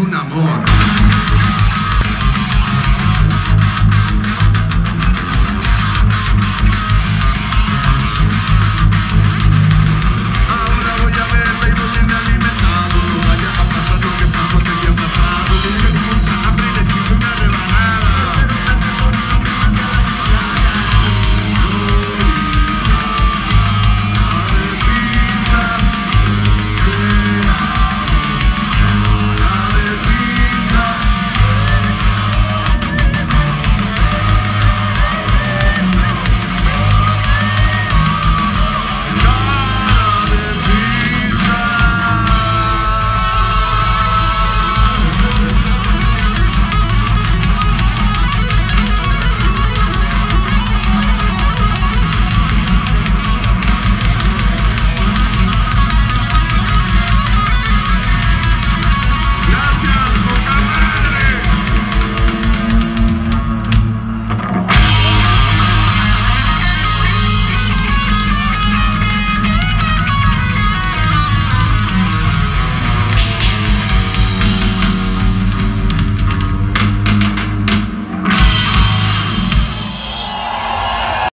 un amor.